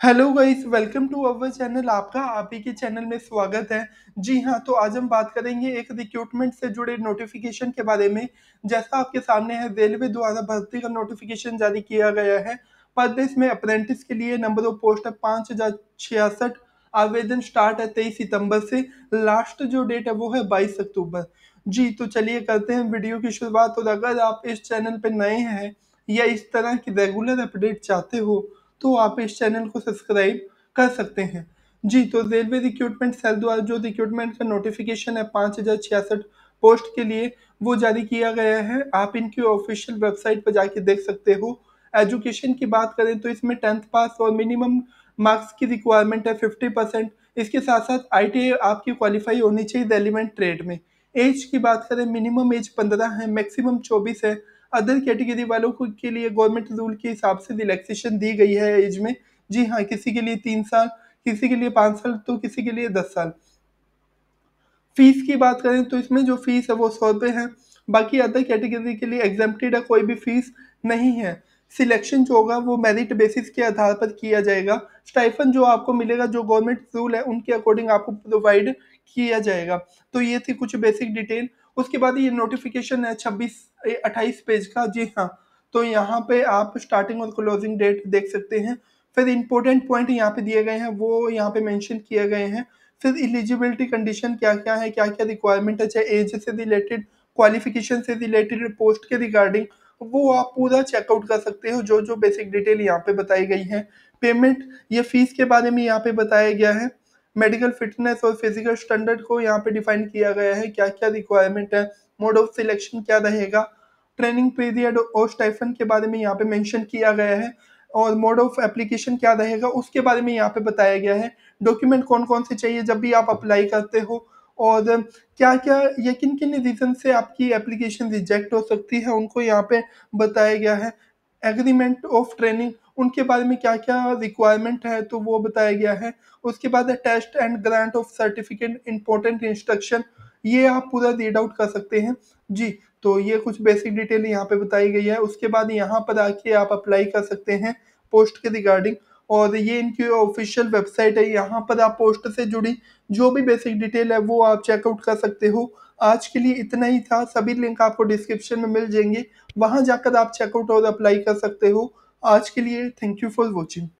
Hello guys, welcome to our channel आपका, आप ही के चैनल में स्वागत है। जी हाँ तो आज हम बात करेंगे एक रिक्रूटमेंट से जुड़े नोटिफिकेशन के बारे में। जैसा आपके सामने है, रेलवे द्वारा भर्ती का नोटिफिकेशन जारी किया गया है। प्रदेश में अप्रेंटिस के लिए नंबर ऑफ़ पोस्ट है पाँच हज़ार छियासठ। आवेदन स्टार्ट है तेईस सितंबर से। लास्ट जो डेट है वो है बाईस अक्टूबर। जी तो चलिए करते हैं वीडियो की शुरुआत। और अगर आप इस चैनल पर नए हैं या इस तरह की रेगुलर अपडेट चाहते हो तो आप इस चैनल को सब्सक्राइब कर सकते हैं। जी तो रेलवे रिक्रूटमेंट सेल द्वारा जो रिक्रूटमेंट का नोटिफिकेशन है पाँच हज़ार छियासठ पोस्ट के लिए, वो जारी किया गया है। आप इनकी ऑफिशियल वेबसाइट पर जाके देख सकते हो। एजुकेशन की बात करें तो इसमें टेंथ पास और मिनिमम मार्क्स की रिक्वायरमेंट है फिफ्टी परसेंट। इसके साथ साथ आई आपकी क्वालिफाई होनी चाहिए रेलिवेंट ट्रेड में। एज की बात करें, मिनिमम एज पंद्रह है, मैक्सिमम चौबीस है। अदर कैटेगरी वालों को के लिए गवर्नमेंट रूल के हिसाब से रिलैक्सेशन दी गई है एज में। जी हाँ किसी के लिए तीन साल, किसी के लिए पाँच साल तो किसी के लिए दस साल। फ़ीस की बात करें तो इसमें जो फ़ीस है वो सौ रुपये है। बाकी अदर कैटेगरी के लिए एग्जाम्प्टेड है, कोई भी फ़ीस नहीं है। सिलेक्शन जो होगा वो मेरिट बेसिस के आधार पर किया जाएगा। स्टाइफन जो आपको मिलेगा, जो गवर्नमेंट रूल है, उनके अकॉर्डिंग आपको प्रोवाइड किया जाएगा। तो ये थी कुछ बेसिक डिटेल उसके बाद ये नोटिफिकेशन है छब्बीस अट्ठाईस पेज का। जी हाँ तो यहाँ पे आप स्टार्टिंग और क्लोजिंग डेट देख सकते हैं। फिर इंपॉर्टेंट पॉइंट यहाँ पे दिए गए हैं, वो यहाँ पे मेंशन किए गए हैं। फिर एलिजिबिलिटी कंडीशन क्या क्या है क्या क्या रिक्वायरमेंट है, चाहे एज से रिलेटेड क्वालिफिकेशन से रिलेटेड पोस्ट के रिगार्डिंग वो आप पूरा चेकआउट कर सकते हो जो जो बेसिक डिटेल यहाँ पे बताई गई है। पेमेंट या फ़ीस के बारे में यहाँ पे बताया गया है। मेडिकल फिटनेस और फ़िज़िकल स्टैंडर्ड को यहाँ पे डिफाइन किया गया है। क्या क्या रिक्वायरमेंट है? मोड ऑफ़ सिलेक्शन क्या रहेगा? ट्रेनिंग पीरियड और स्टाइफन के बारे में यहाँ पे मेंशन किया गया है। और मोड ऑफ़ एप्लीकेशन क्या रहेगा? उसके बारे में यहाँ पे बताया गया है। डॉक्यूमेंट कौन कौन से चाहिए जब भी आप अप्लाई करते हो? और क्या क्या या किन किन रीजन से आपकी एप्लीकेशन रिजेक्ट हो सकती है? उनको यहाँ पे बताया गया है। एग्रीमेंट ऑफ़ ट्रेनिंग उनके बारे में क्या क्या रिक्वायरमेंट है तो वो बताया गया है। उसके बाद test and grant of certificate important instruction ये आप पूरा रीड आउट कर सकते हैं। जी तो ये कुछ बेसिक डिटेल यहाँ पे बताई गई है। उसके बाद यहाँ पर आके आप अप्लाई कर सकते हैं पोस्ट के रिगार्डिंग और ये इनकी ऑफिशियल वेबसाइट है, यहाँ पर आप पोस्ट से जुड़ी जो भी बेसिक डिटेल है, वो आप चेकआउट कर सकते हो। आज के लिए इतना ही था। सभी लिंक आपको डिस्क्रिप्शन में मिल जाएँगे। वहाँ जाकर आप चेकआउट और अप्लाई कर सकते हो। आज के लिए थैंक यू फॉर वॉचिंग